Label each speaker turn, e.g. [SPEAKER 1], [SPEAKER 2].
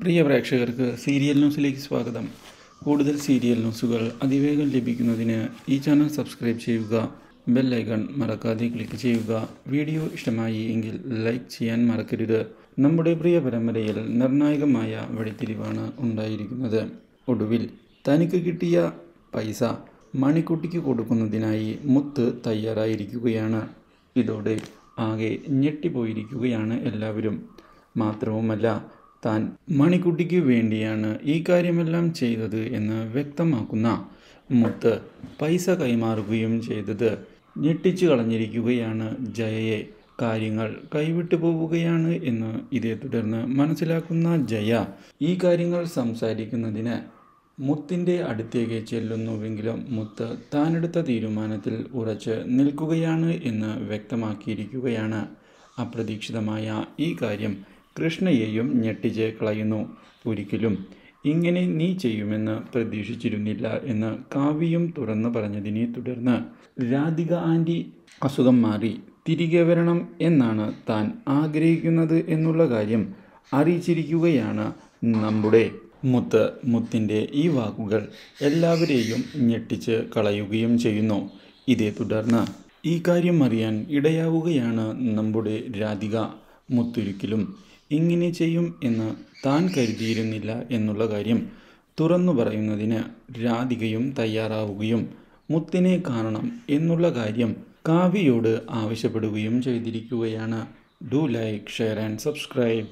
[SPEAKER 1] പ്രിയ പ്രേക്ഷകർക്ക് സീരിയൽ ന്യൂസിലേക്ക് സ്വാഗതം. കൂടുതൽ സീരിയൽ ന്യൂസുകൾ അതിവേഗം ലഭിക്കുന്നതിന് ഈ ചാനൽ സബ്സ്ക്രൈബ് ചെയ്യുക ബെൽ ഐക്കൺ മറക്കാതെ ക്ലിക്ക് ചെയ്യുക. വീഡിയോ ഇഷ്ടമായി എങ്കിൽ ലൈക്ക് ചെയ്യാൻ മറക്കരുത്. നമ്മുടെ പ്രിയ പരമ്പരയിൽ നിർണായകമായ വഴിത്തിരിവാണ് ഉണ്ടായിരിക്കുന്നത്. ഒടുവിൽ തനിക്ക് കിട്ടിയ പൈസ മണിക്കുട്ടിക്ക് കൊടുക്കുന്നതിനായി മുത്ത് തയ്യാറായിരിക്കുകയാണ്. ഇതോടെ ആകെ ഞെട്ടിപ്പോയിരിക്കുകയാണ് എല്ലാവരും. മാത്രവുമല്ല താൻ മണിക്കുട്ടിക്ക് വേണ്ടിയാണ് ഈ കാര്യമെല്ലാം ചെയ്തത് എന്ന് വ്യക്തമാക്കുന്ന മുത്ത് പൈസ കൈമാറുകയും ചെയ്തത്. ഞെട്ടിച്ചു കളഞ്ഞിരിക്കുകയാണ് ജയയെ. കാര്യങ്ങൾ കൈവിട്ടു പോവുകയാണ് എന്ന് ഇതേ തുടർന്ന് മനസ്സിലാക്കുന്ന ജയ ഈ കാര്യങ്ങൾ സംസാരിക്കുന്നതിന് മുത്തിന്റെ അടുത്തേക്ക് ചെല്ലുന്നുവെങ്കിലും മുത്ത് താനെടുത്ത തീരുമാനത്തിൽ ഉറച്ച് നിൽക്കുകയാണ് എന്ന് വ്യക്തമാക്കിയിരിക്കുകയാണ്. അപ്രതീക്ഷിതമായ ഈ കാര്യം കൃഷ്ണയെയും ഞെട്ടിച്ച് കളയുന്നു. ഒരിക്കലും. ഇങ്ങനെ നീ ചെയ്യുമെന്ന് പ്രതീക്ഷിച്ചിരുന്നില്ല എന്ന് കാവ്യം തുറന്നു പറഞ്ഞതിനെ തുടർന്ന് രാധിക ആന്റി അസുഖം മാറി. തിരികെ വരണം എന്നാണ് താൻ ആഗ്രഹിക്കുന്നത് എന്നുള്ള കാര്യം അറിയിച്ചിരിക്കുകയാണ് നമ്മുടെ മുത്ത്. മുത്തിന്റെ ഈ വാക്കുകൾ എല്ലാവരെയും ഞെട്ടിച്ച് കളയുകയും ചെയ്യുന്നു. ഇതേ തുടർന്ന് ഈ കാര്യം അറിയാൻ ഇടയാവുകയാണ് നമ്മുടെ രാധിക. മുത്തൊരിക്കലും. ഇങ്ങനെ ചെയ്യും എന്ന് താൻ കരുതിയിരുന്നില്ല എന്നുള്ള കാര്യം തുറന്നു പറയുന്നതിന് രാധികയും തയ്യാറാവുകയും മുത്തിനെ കാണണം എന്നുള്ള കാര്യം കാവ്യയോട് ആവശ്യപ്പെടുകയും ചെയ്തിരിക്കുകയാണ്. Do like share and subscribe.